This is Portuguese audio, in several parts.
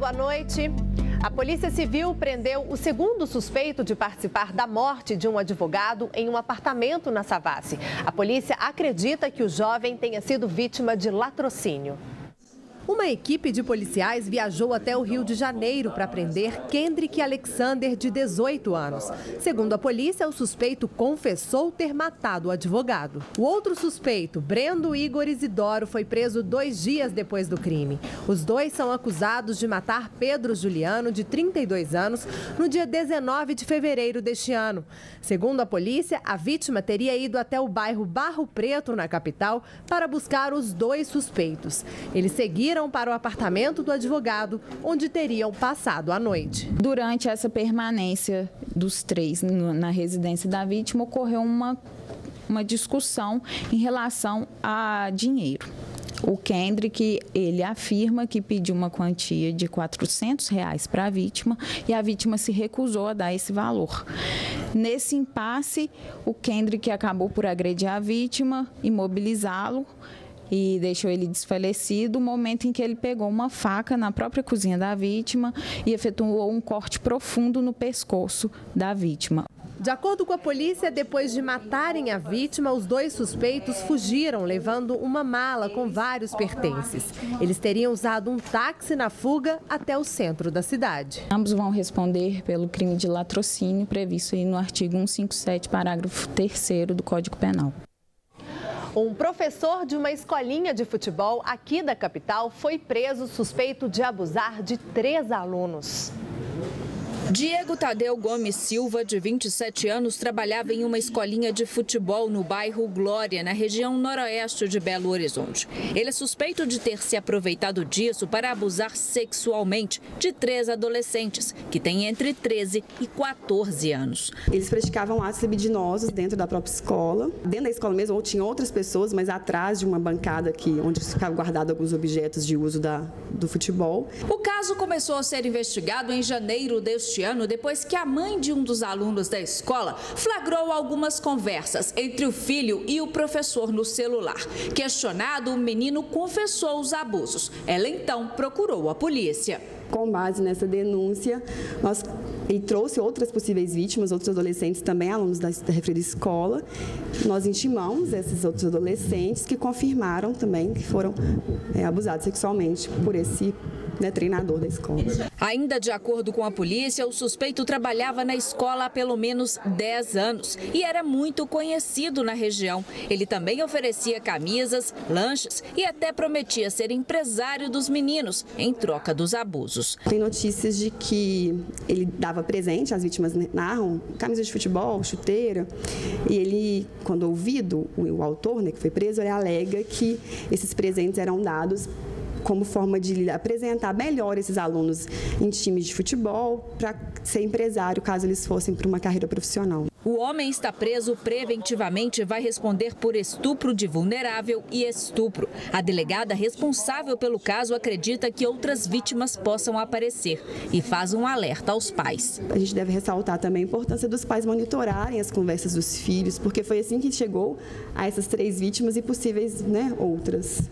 boa noite. A Polícia Civil prendeu o segundo suspeito de participar da morte de um advogado em um apartamento na Savassi. A polícia acredita que o jovem tenha sido vítima de latrocínio. Uma equipe de policiais viajou até o Rio de Janeiro para prender Kendrick Alexander, de 18 anos. Segundo a polícia, o suspeito confessou ter matado o advogado. O outro suspeito, Brendo Igor Isidoro, foi preso dois dias depois do crime. Os dois são acusados de matar Pedro Juliano, de 32 anos, no dia 19 de fevereiro deste ano. Segundo a polícia, a vítima teria ido até o bairro Barro Preto, na capital, para buscar os dois suspeitos. Eles seguiram para o apartamento do advogado, onde teriam passado a noite. Durante essa permanência dos três na residência da vítima, ocorreu uma, uma discussão em relação a dinheiro. O Kendrick, ele afirma que pediu uma quantia de 400 reais para a vítima e a vítima se recusou a dar esse valor. Nesse impasse, o Kendrick acabou por agredir a vítima, imobilizá-lo e deixou ele desfalecido, o momento em que ele pegou uma faca na própria cozinha da vítima e efetuou um corte profundo no pescoço da vítima. De acordo com a polícia, depois de matarem a vítima, os dois suspeitos fugiram, levando uma mala com vários pertences. Eles teriam usado um táxi na fuga até o centro da cidade. Ambos vão responder pelo crime de latrocínio previsto no artigo 157, parágrafo 3 do Código Penal. Um professor de uma escolinha de futebol aqui da capital foi preso suspeito de abusar de três alunos. Diego Tadeu Gomes Silva, de 27 anos, trabalhava em uma escolinha de futebol no bairro Glória, na região noroeste de Belo Horizonte. Ele é suspeito de ter se aproveitado disso para abusar sexualmente de três adolescentes, que têm entre 13 e 14 anos. Eles praticavam atos libidinosos dentro da própria escola. Dentro da escola mesmo, ou tinha outras pessoas, mas atrás de uma bancada aqui, onde ficavam guardados alguns objetos de uso da, do futebol. O caso começou a ser investigado em janeiro deste ano depois que a mãe de um dos alunos da escola flagrou algumas conversas entre o filho e o professor no celular. Questionado, o menino confessou os abusos. Ela então procurou a polícia. Com base nessa denúncia, nós ele trouxe outras possíveis vítimas, outros adolescentes também, alunos da, da referida escola. Nós intimamos esses outros adolescentes que confirmaram também que foram é, abusados sexualmente por esse né, treinador da escola. Ainda de acordo com a polícia, o suspeito trabalhava na escola há pelo menos 10 anos e era muito conhecido na região. Ele também oferecia camisas, lanches e até prometia ser empresário dos meninos em troca dos abusos. Tem notícias de que ele dava presente, as vítimas narram, camisa de futebol, chuteira, e ele, quando ouvido, o, o autor, né, que foi preso, ele alega que esses presentes eram dados como forma de apresentar melhor esses alunos em times de futebol para ser empresário caso eles fossem para uma carreira profissional. O homem está preso preventivamente e vai responder por estupro de vulnerável e estupro. A delegada responsável pelo caso acredita que outras vítimas possam aparecer e faz um alerta aos pais. A gente deve ressaltar também a importância dos pais monitorarem as conversas dos filhos, porque foi assim que chegou a essas três vítimas e possíveis né, outras.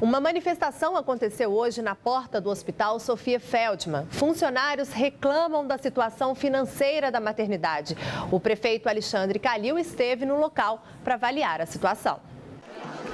Uma manifestação aconteceu hoje na porta do Hospital Sofia Feldman. Funcionários reclamam da situação financeira da maternidade. O prefeito Alexandre Calil esteve no local para avaliar a situação.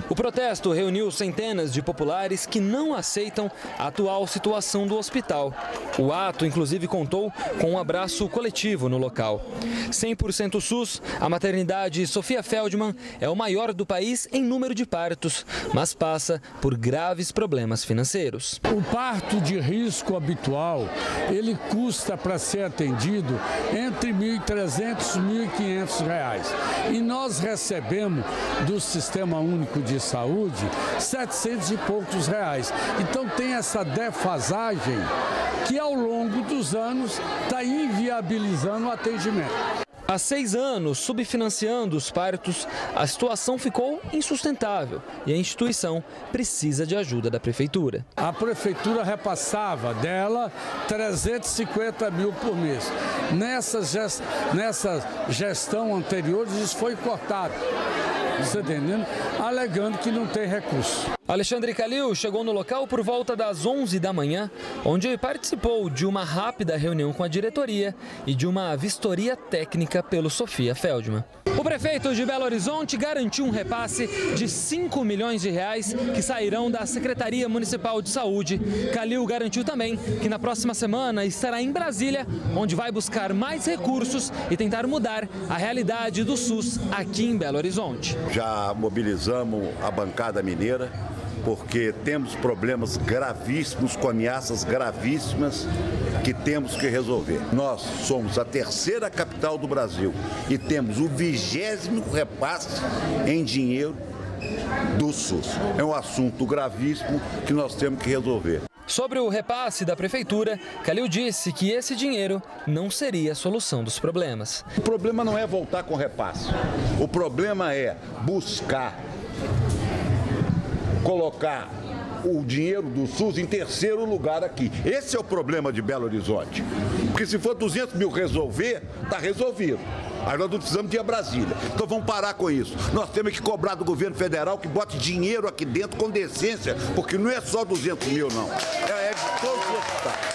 O protesto reuniu centenas de populares que não aceitam a atual situação do hospital. O ato, inclusive, contou com um abraço coletivo no local. 100% SUS, a maternidade Sofia Feldman é o maior do país em número de partos, mas passa por graves problemas financeiros. O parto de risco habitual, ele custa para ser atendido entre R$ 1.300 e R$ 1.500. E nós recebemos do Sistema Único de de saúde 700 e poucos reais. Então tem essa defasagem que ao longo dos anos está inviabilizando o atendimento. Há seis anos, subfinanciando os partos, a situação ficou insustentável e a instituição precisa de ajuda da prefeitura. A prefeitura repassava dela 350 mil por mês. Nessa, gest... Nessa gestão anterior, isso foi cortado. Tá? Alegando que não tem recurso. Alexandre Calil chegou no local por volta das 11 da manhã, onde participou de uma rápida reunião com a diretoria e de uma vistoria técnica pelo Sofia Feldman. O prefeito de Belo Horizonte garantiu um repasse de 5 milhões de reais que sairão da Secretaria Municipal de Saúde. Calil garantiu também que na próxima semana estará em Brasília, onde vai buscar mais recursos e tentar mudar a realidade do SUS aqui em Belo Horizonte. Já mobilizamos a bancada mineira porque temos problemas gravíssimos, com ameaças gravíssimas que temos que resolver. Nós somos a terceira capital do Brasil e temos o vigésimo repasse em dinheiro do SUS. É um assunto gravíssimo que nós temos que resolver. Sobre o repasse da prefeitura, Calil disse que esse dinheiro não seria a solução dos problemas. O problema não é voltar com repasse. O problema é buscar colocar o dinheiro do SUS em terceiro lugar aqui. Esse é o problema de Belo Horizonte. Porque se for 200 mil resolver, está resolvido. Aí nós não precisamos de ir a Brasília. Então vamos parar com isso. Nós temos que cobrar do governo federal que bote dinheiro aqui dentro com decência, porque não é só 200 mil, não. É, é de todos os hospitais.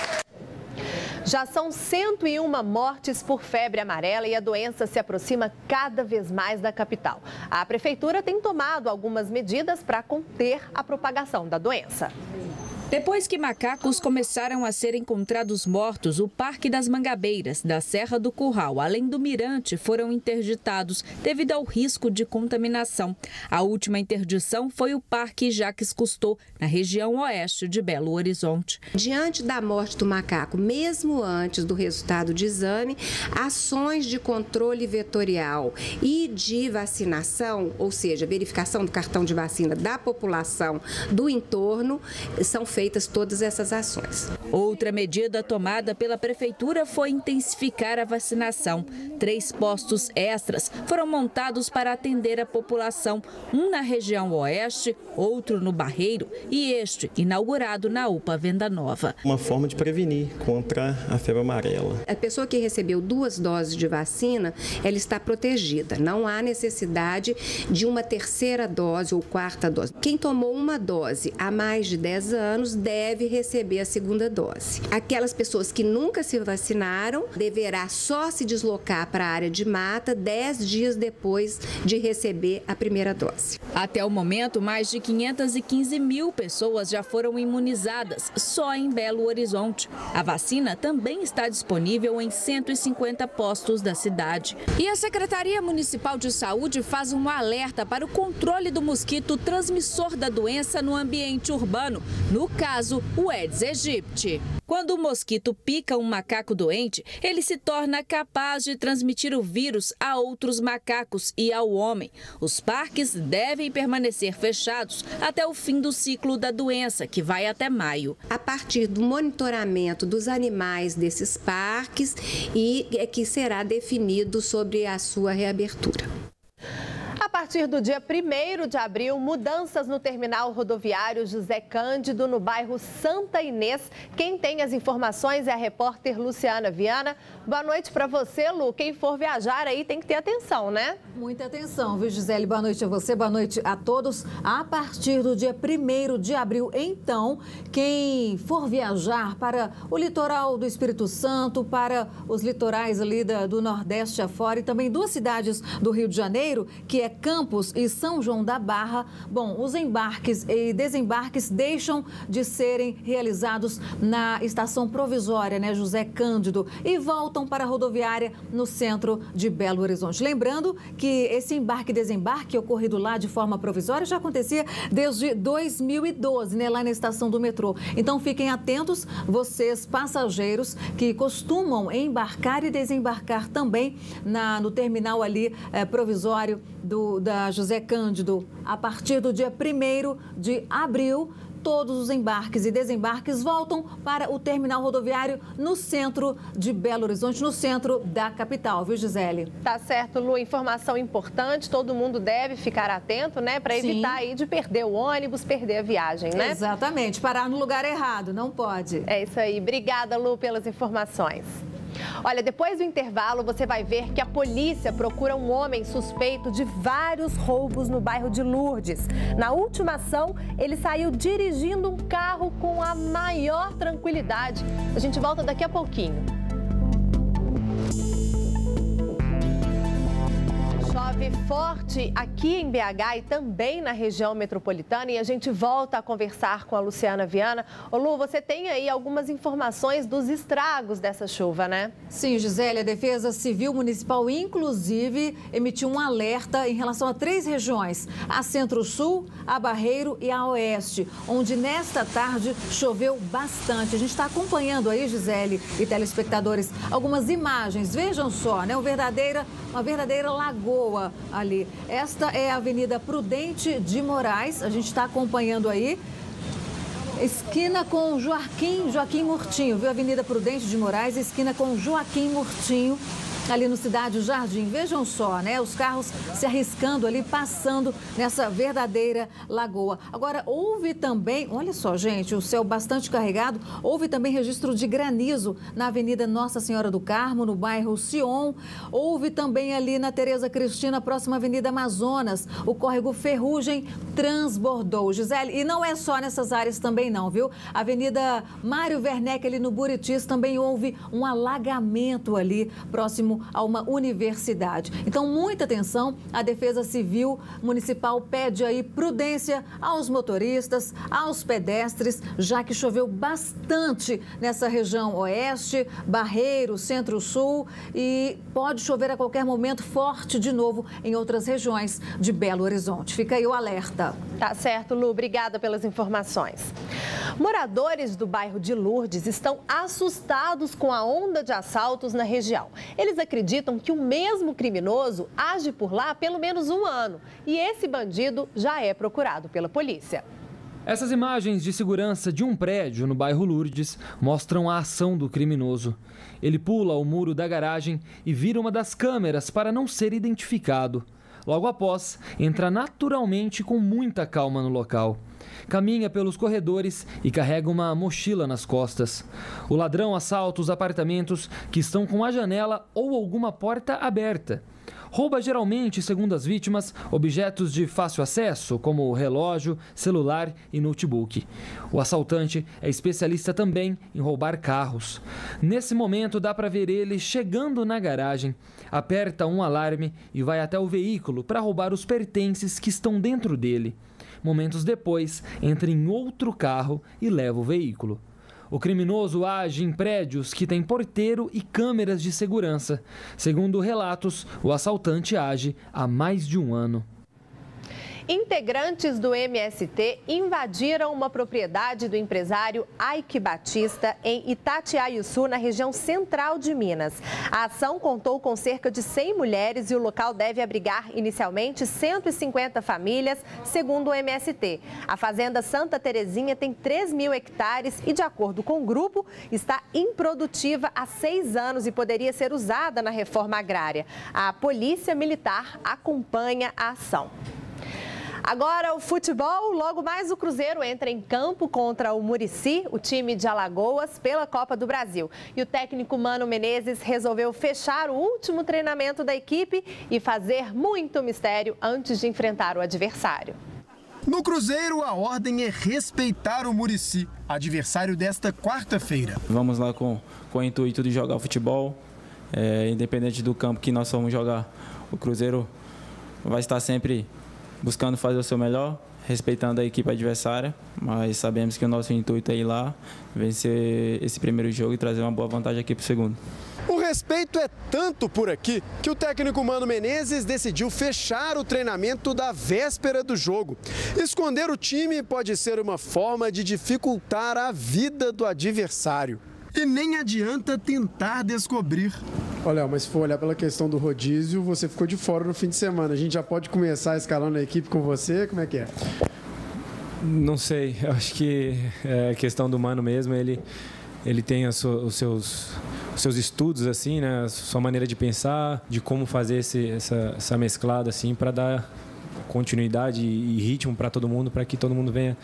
Já são 101 mortes por febre amarela e a doença se aproxima cada vez mais da capital. A prefeitura tem tomado algumas medidas para conter a propagação da doença. Depois que macacos começaram a ser encontrados mortos, o Parque das Mangabeiras, da Serra do Curral, além do Mirante, foram interditados devido ao risco de contaminação. A última interdição foi o Parque Jaques Cousteau, na região oeste de Belo Horizonte. Diante da morte do macaco, mesmo antes do resultado de exame, ações de controle vetorial e de vacinação, ou seja, verificação do cartão de vacina da população do entorno, são feitas feitas todas essas ações. Outra medida tomada pela Prefeitura foi intensificar a vacinação. Três postos extras foram montados para atender a população, um na região oeste, outro no Barreiro e este inaugurado na UPA Venda Nova. Uma forma de prevenir contra a febre amarela. A pessoa que recebeu duas doses de vacina, ela está protegida. Não há necessidade de uma terceira dose ou quarta dose. Quem tomou uma dose há mais de 10 anos anos deve receber a segunda dose. Aquelas pessoas que nunca se vacinaram deverá só se deslocar para a área de mata 10 dias depois de receber a primeira dose. Até o momento, mais de 515 mil pessoas já foram imunizadas só em Belo Horizonte. A vacina também está disponível em 150 postos da cidade. E a Secretaria Municipal de Saúde faz um alerta para o controle do mosquito transmissor da doença no ambiente urbano. No caso, o Aedes aegypti. Quando o mosquito pica um macaco doente, ele se torna capaz de transmitir o vírus a outros macacos e ao homem. Os parques devem permanecer fechados até o fim do ciclo da doença, que vai até maio. A partir do monitoramento dos animais desses parques e é que será definido sobre a sua reabertura. A partir do dia 1 de abril, mudanças no terminal rodoviário José Cândido, no bairro Santa Inês. Quem tem as informações é a repórter Luciana Viana. Boa noite para você, Lu. Quem for viajar aí tem que ter atenção, né? Muita atenção, viu, Gisele? Boa noite a você, boa noite a todos. A partir do dia 1 de abril, então, quem for viajar para o litoral do Espírito Santo, para os litorais ali do Nordeste afora e também duas cidades do Rio de Janeiro, que é Campos e São João da Barra, bom, os embarques e desembarques deixam de serem realizados na estação provisória, né, José Cândido, e voltam para a rodoviária no centro de Belo Horizonte. Lembrando que esse embarque e desembarque ocorrido lá de forma provisória já acontecia desde 2012, né, lá na estação do metrô. Então fiquem atentos, vocês passageiros que costumam embarcar e desembarcar também na, no terminal ali eh, provisório do, da José Cândido. A partir do dia 1 de abril, todos os embarques e desembarques voltam para o terminal rodoviário no centro de Belo Horizonte, no centro da capital, viu, Gisele? Tá certo, Lu. Informação importante, todo mundo deve ficar atento, né, para evitar aí de perder o ônibus, perder a viagem, né? Exatamente, parar no lugar errado, não pode. É isso aí. Obrigada, Lu, pelas informações. Olha, depois do intervalo, você vai ver que a polícia procura um homem suspeito de vários roubos no bairro de Lourdes. Na última ação, ele saiu dirigindo um carro com a maior tranquilidade. A gente volta daqui a pouquinho. Chove forte aqui em BH e também na região metropolitana e a gente volta a conversar com a Luciana Viana. Ô Lu, você tem aí algumas informações dos estragos dessa chuva, né? Sim, Gisele, a Defesa Civil Municipal, inclusive, emitiu um alerta em relação a três regiões: a Centro-Sul, a Barreiro e a Oeste, onde nesta tarde choveu bastante. A gente está acompanhando aí, Gisele e telespectadores, algumas imagens. Vejam só, né? Uma verdadeira, uma verdadeira lagoa ali. Esta é a Avenida Prudente de Moraes, a gente está acompanhando aí. Esquina com Joaquim, Joaquim Murtinho, viu? Avenida Prudente de Moraes, esquina com Joaquim Murtinho ali no Cidade Jardim. Vejam só, né? Os carros se arriscando ali, passando nessa verdadeira lagoa. Agora, houve também, olha só, gente, o céu bastante carregado, houve também registro de granizo na Avenida Nossa Senhora do Carmo, no bairro Sion. Houve também ali na Tereza Cristina, próxima Avenida Amazonas, o córrego Ferrugem transbordou. Gisele, e não é só nessas áreas também não, viu? Avenida Mário Werneck ali no Buritis também houve um alagamento ali a uma universidade. Então, muita atenção, a Defesa Civil Municipal pede aí prudência aos motoristas, aos pedestres, já que choveu bastante nessa região oeste, Barreiro, Centro-Sul e pode chover a qualquer momento forte de novo em outras regiões de Belo Horizonte. Fica aí o alerta. Tá certo, Lu. Obrigada pelas informações. Moradores do bairro de Lourdes estão assustados com a onda de assaltos na região. Eles acreditam que o mesmo criminoso age por lá há pelo menos um ano e esse bandido já é procurado pela polícia. Essas imagens de segurança de um prédio no bairro Lourdes mostram a ação do criminoso. Ele pula o muro da garagem e vira uma das câmeras para não ser identificado. Logo após, entra naturalmente com muita calma no local caminha pelos corredores e carrega uma mochila nas costas. O ladrão assalta os apartamentos que estão com a janela ou alguma porta aberta. Rouba geralmente, segundo as vítimas, objetos de fácil acesso, como relógio, celular e notebook. O assaltante é especialista também em roubar carros. Nesse momento, dá para ver ele chegando na garagem, aperta um alarme e vai até o veículo para roubar os pertences que estão dentro dele. Momentos depois, entra em outro carro e leva o veículo. O criminoso age em prédios que têm porteiro e câmeras de segurança. Segundo relatos, o assaltante age há mais de um ano. Integrantes do MST invadiram uma propriedade do empresário Ike Batista em Itatiaiuçu, na região central de Minas. A ação contou com cerca de 100 mulheres e o local deve abrigar inicialmente 150 famílias, segundo o MST. A fazenda Santa Terezinha tem 3 mil hectares e, de acordo com o grupo, está improdutiva há seis anos e poderia ser usada na reforma agrária. A Polícia Militar acompanha a ação. Agora o futebol, logo mais o Cruzeiro entra em campo contra o Murici, o time de Alagoas, pela Copa do Brasil. E o técnico Mano Menezes resolveu fechar o último treinamento da equipe e fazer muito mistério antes de enfrentar o adversário. No Cruzeiro, a ordem é respeitar o Murici, adversário desta quarta-feira. Vamos lá com, com o intuito de jogar futebol, é, independente do campo que nós vamos jogar. O Cruzeiro vai estar sempre buscando fazer o seu melhor, respeitando a equipe adversária, mas sabemos que o nosso intuito é ir lá, vencer esse primeiro jogo e trazer uma boa vantagem aqui para o segundo. O respeito é tanto por aqui que o técnico Mano Menezes decidiu fechar o treinamento da véspera do jogo. Esconder o time pode ser uma forma de dificultar a vida do adversário. E nem adianta tentar descobrir. Olha, mas se for olhar pela questão do rodízio, você ficou de fora no fim de semana. A gente já pode começar escalando a equipe com você? Como é que é? Não sei. Eu acho que é questão do Mano mesmo. Ele, ele tem os seus, os seus estudos, assim, né? A sua maneira de pensar, de como fazer esse, essa, essa mesclada, assim, para dar continuidade e ritmo para todo mundo, para que todo mundo venha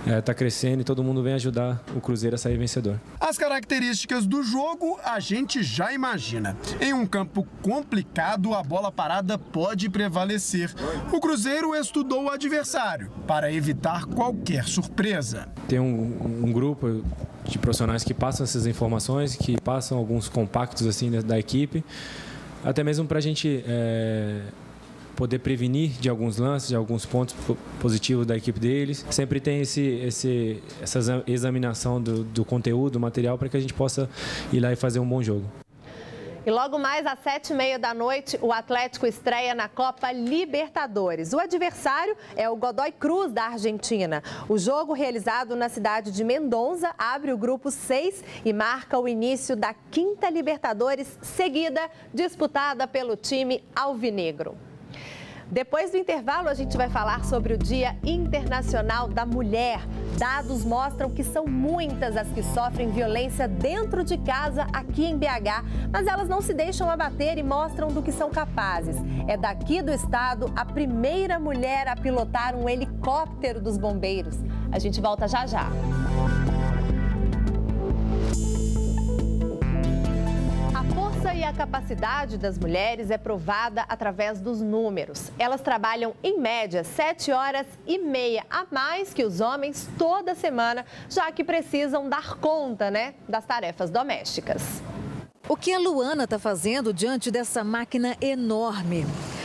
estar é, tá crescendo e todo mundo venha ajudar o Cruzeiro a sair vencedor. As características do jogo a gente já imagina. Em um campo complicado, a bola parada pode prevalecer. O Cruzeiro estudou o adversário para evitar qualquer surpresa. Tem um, um grupo de profissionais que passam essas informações, que passam alguns compactos assim da equipe, até mesmo para a gente é, poder prevenir de alguns lances, de alguns pontos positivos da equipe deles. Sempre tem esse, esse, essa examinação do, do conteúdo, do material, para que a gente possa ir lá e fazer um bom jogo. E logo mais às sete e meia da noite, o Atlético estreia na Copa Libertadores. O adversário é o Godoy Cruz da Argentina. O jogo realizado na cidade de Mendonça abre o grupo 6 e marca o início da quinta Libertadores seguida, disputada pelo time alvinegro. Depois do intervalo, a gente vai falar sobre o Dia Internacional da Mulher. Dados mostram que são muitas as que sofrem violência dentro de casa aqui em BH, mas elas não se deixam abater e mostram do que são capazes. É daqui do estado a primeira mulher a pilotar um helicóptero dos bombeiros. A gente volta já já. E a capacidade das mulheres é provada através dos números. Elas trabalham, em média, 7 horas e meia a mais que os homens toda semana, já que precisam dar conta né, das tarefas domésticas. O que a Luana está fazendo diante dessa máquina enorme?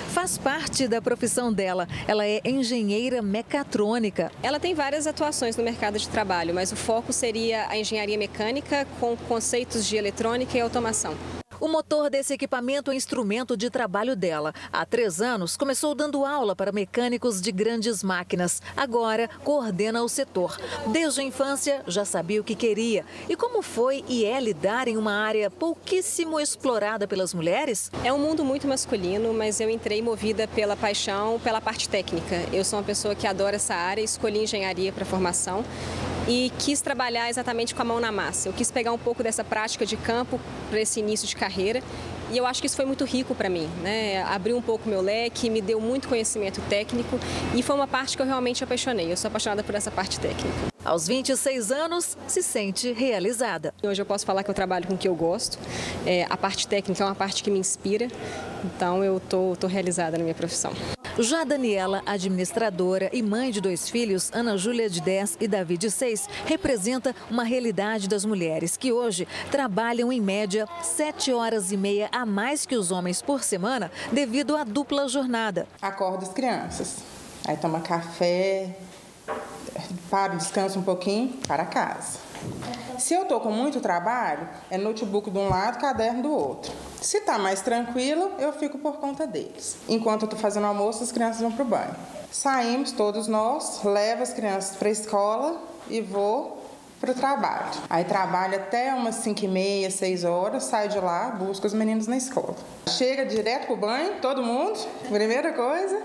faz parte da profissão dela. Ela é engenheira mecatrônica. Ela tem várias atuações no mercado de trabalho, mas o foco seria a engenharia mecânica com conceitos de eletrônica e automação. O motor desse equipamento é instrumento de trabalho dela. Há três anos, começou dando aula para mecânicos de grandes máquinas. Agora, coordena o setor. Desde a infância, já sabia o que queria. E como foi e é lidar em uma área pouquíssimo explorada pelas mulheres? É um mundo muito masculino, mas eu entrei movida pela paixão, pela parte técnica. Eu sou uma pessoa que adora essa área, escolhi engenharia para formação e quis trabalhar exatamente com a mão na massa. Eu quis pegar um pouco dessa prática de campo para esse início de carreira e eu acho que isso foi muito rico para mim, né? Abriu um pouco meu leque, me deu muito conhecimento técnico e foi uma parte que eu realmente apaixonei. Eu sou apaixonada por essa parte técnica. Aos 26 anos, se sente realizada. Hoje eu posso falar que eu trabalho com o que eu gosto. É, a parte técnica é uma parte que me inspira, então eu tô, tô realizada na minha profissão. Já Daniela, administradora e mãe de dois filhos, Ana Júlia de 10 e Davi de 6, representa uma realidade das mulheres que hoje trabalham em média sete horas e meia a mais que os homens por semana devido à dupla jornada. Acordo as crianças, aí toma café, para, descansa um pouquinho, para casa. Se eu estou com muito trabalho, é notebook de um lado, caderno do outro. Se está mais tranquilo, eu fico por conta deles. Enquanto eu estou fazendo almoço, as crianças vão para o banho. Saímos todos nós, levo as crianças para a escola e vou para o trabalho. Aí trabalho até umas 5 e meia, 6 horas, saio de lá, busco os meninos na escola. Chega direto para o banho, todo mundo, primeira coisa.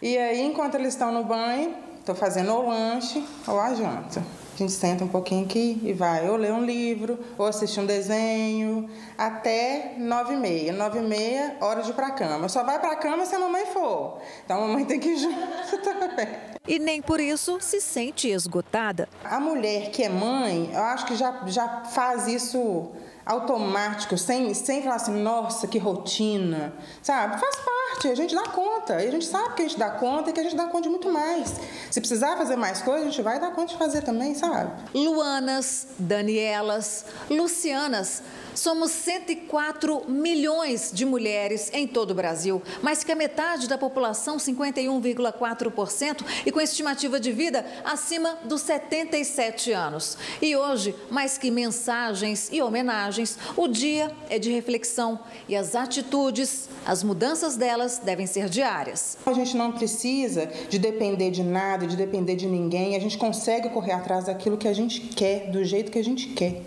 E aí, enquanto eles estão no banho, estou fazendo o lanche ou a janta. A gente senta um pouquinho aqui e vai ou ler um livro, ou assistir um desenho, até nove e meia. Nove e meia, hora de ir para a cama. Só vai para a cama se a mamãe for. Então a mamãe tem que ir junto também. E nem por isso se sente esgotada. A mulher que é mãe, eu acho que já, já faz isso automático, sem, sem falar assim, nossa, que rotina, sabe? Faz parte, a gente dá conta, e a gente sabe que a gente dá conta e que a gente dá conta de muito mais. Se precisar fazer mais coisas, a gente vai dar conta de fazer também, sabe? Luanas, Danielas, Lucianas Somos 104 milhões de mulheres em todo o Brasil, mais que a metade da população, 51,4%, e com estimativa de vida acima dos 77 anos. E hoje, mais que mensagens e homenagens, o dia é de reflexão e as atitudes, as mudanças delas devem ser diárias. A gente não precisa de depender de nada, de depender de ninguém, a gente consegue correr atrás daquilo que a gente quer, do jeito que a gente quer.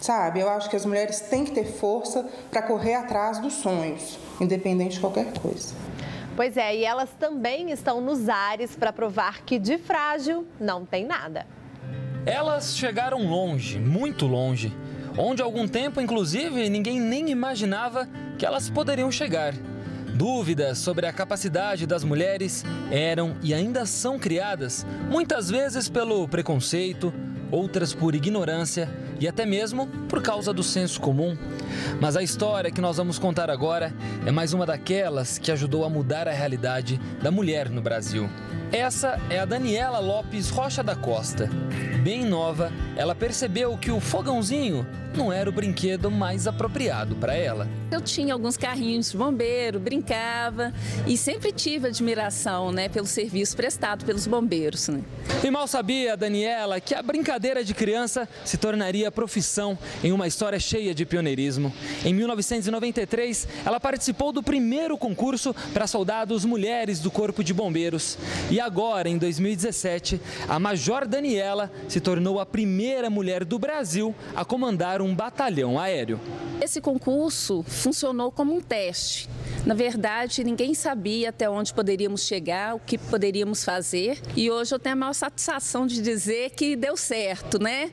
Sabe, eu acho que as mulheres têm que ter força para correr atrás dos sonhos, independente de qualquer coisa. Pois é, e elas também estão nos ares para provar que de frágil não tem nada. Elas chegaram longe, muito longe, onde há algum tempo, inclusive, ninguém nem imaginava que elas poderiam chegar. Dúvidas sobre a capacidade das mulheres eram e ainda são criadas, muitas vezes pelo preconceito, outras por ignorância e até mesmo por causa do senso comum. Mas a história que nós vamos contar agora é mais uma daquelas que ajudou a mudar a realidade da mulher no Brasil. Essa é a Daniela Lopes Rocha da Costa. Bem nova, ela percebeu que o fogãozinho não era o brinquedo mais apropriado para ela. Eu tinha alguns carrinhos de bombeiro, brincava e sempre tive admiração né, pelo serviço prestado pelos bombeiros. Né? E mal sabia, Daniela, que a brincadeira de criança se tornaria profissão em uma história cheia de pioneirismo. Em 1993, ela participou do primeiro concurso para soldados mulheres do Corpo de Bombeiros. E agora, em 2017, a Major Daniela se tornou a primeira mulher do Brasil a comandar um batalhão aéreo. Esse concurso funcionou como um teste. Na verdade, ninguém sabia até onde poderíamos chegar, o que poderíamos fazer. E hoje eu tenho a maior satisfação de dizer que deu certo, né?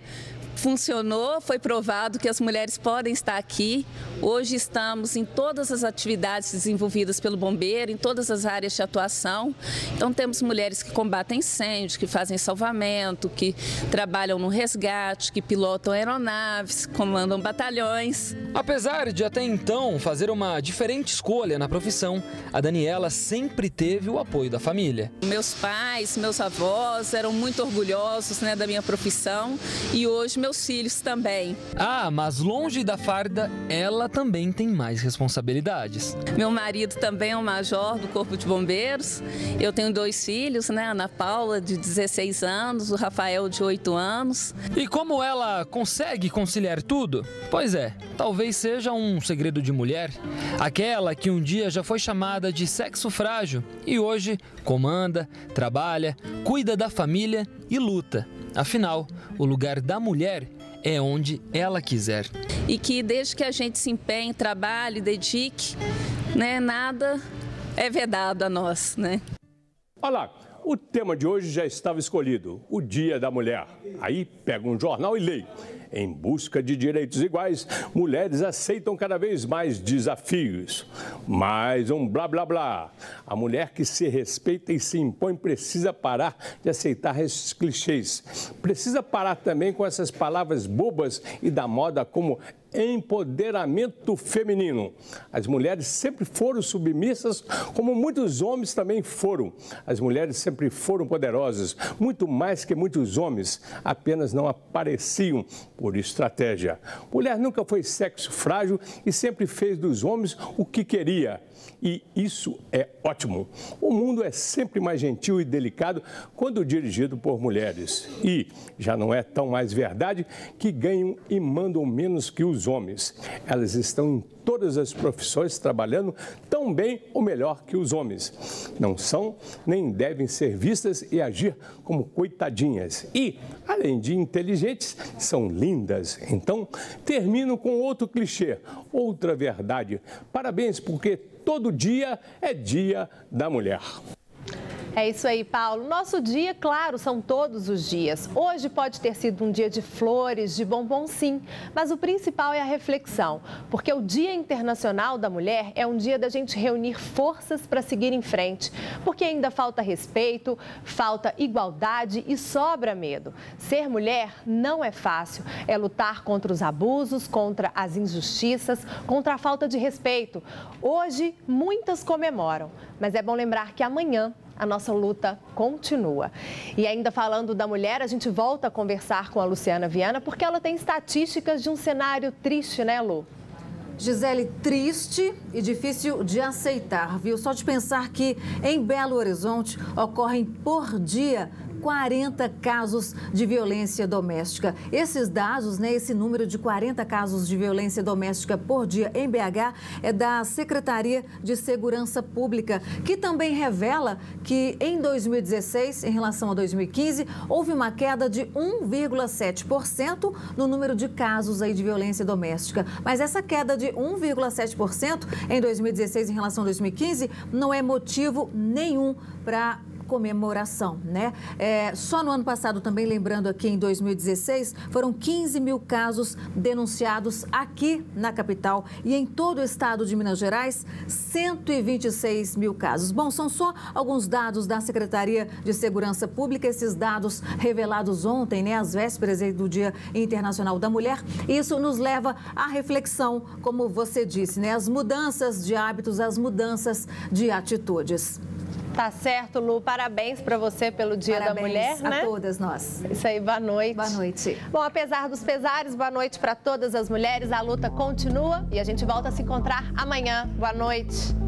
Funcionou, foi provado que as mulheres podem estar aqui. Hoje estamos em todas as atividades desenvolvidas pelo bombeiro, em todas as áreas de atuação. Então temos mulheres que combatem incêndios, que fazem salvamento, que trabalham no resgate, que pilotam aeronaves, comandam batalhões. Apesar de até então fazer uma diferente escolha na profissão, a Daniela sempre teve o apoio da família. Meus pais, meus avós eram muito orgulhosos né, da minha profissão e hoje meus filhos também. Ah, mas longe da farda, ela também tem mais responsabilidades. Meu marido também é um major do Corpo de Bombeiros. Eu tenho dois filhos, né? Ana Paula, de 16 anos, o Rafael, de 8 anos. E como ela consegue conciliar tudo? Pois é, talvez seja um segredo de mulher. Aquela que um dia já foi chamada de sexo frágil e hoje comanda, trabalha, cuida da família e luta. Afinal, o lugar da mulher é onde ela quiser. E que desde que a gente se empenhe, trabalhe, dedique, né, nada é vedado a nós, né? Olá, o tema de hoje já estava escolhido, o Dia da Mulher. Aí pega um jornal e leio. Em busca de direitos iguais, mulheres aceitam cada vez mais desafios. Mais um blá blá blá. A mulher que se respeita e se impõe precisa parar de aceitar esses clichês. Precisa parar também com essas palavras bobas e da moda como empoderamento feminino. As mulheres sempre foram submissas, como muitos homens também foram. As mulheres sempre foram poderosas, muito mais que muitos homens, apenas não apareciam por estratégia. Mulher nunca foi sexo frágil e sempre fez dos homens o que queria. E isso é ótimo. O mundo é sempre mais gentil e delicado quando dirigido por mulheres. E já não é tão mais verdade que ganham e mandam menos que os homens. Elas estão em todas as profissões trabalhando tão bem ou melhor que os homens. Não são nem devem ser vistas e agir como coitadinhas. E, além de inteligentes, são lindas. Então, termino com outro clichê, outra verdade. Parabéns, porque todo dia é dia da mulher. É isso aí, Paulo. Nosso dia, claro, são todos os dias. Hoje pode ter sido um dia de flores, de bombom, sim, mas o principal é a reflexão, porque o Dia Internacional da Mulher é um dia da gente reunir forças para seguir em frente, porque ainda falta respeito, falta igualdade e sobra medo. Ser mulher não é fácil, é lutar contra os abusos, contra as injustiças, contra a falta de respeito. Hoje, muitas comemoram, mas é bom lembrar que amanhã a nossa luta continua. E ainda falando da mulher, a gente volta a conversar com a Luciana Viana, porque ela tem estatísticas de um cenário triste, né, Lu? Gisele, triste e difícil de aceitar, viu? Só de pensar que em Belo Horizonte ocorrem por dia 40 casos de violência doméstica. Esses dados, né, esse número de 40 casos de violência doméstica por dia em BH é da Secretaria de Segurança Pública, que também revela que em 2016, em relação a 2015, houve uma queda de 1,7% no número de casos aí de violência doméstica. Mas essa queda de 1,7% em 2016 em relação a 2015 não é motivo nenhum para comemoração, né? É, só no ano passado, também lembrando aqui em 2016, foram 15 mil casos denunciados aqui na capital e em todo o estado de Minas Gerais, 126 mil casos. Bom, são só alguns dados da Secretaria de Segurança Pública, esses dados revelados ontem, né, às vésperas do Dia Internacional da Mulher. Isso nos leva à reflexão, como você disse, né, as mudanças de hábitos, as mudanças de atitudes. Tá certo, Lu. Parabéns para você pelo Dia Parabéns da Mulher, a né? todas nós. Isso aí, boa noite. Boa noite. Bom, apesar dos pesares, boa noite para todas as mulheres. A luta continua e a gente volta a se encontrar amanhã. Boa noite.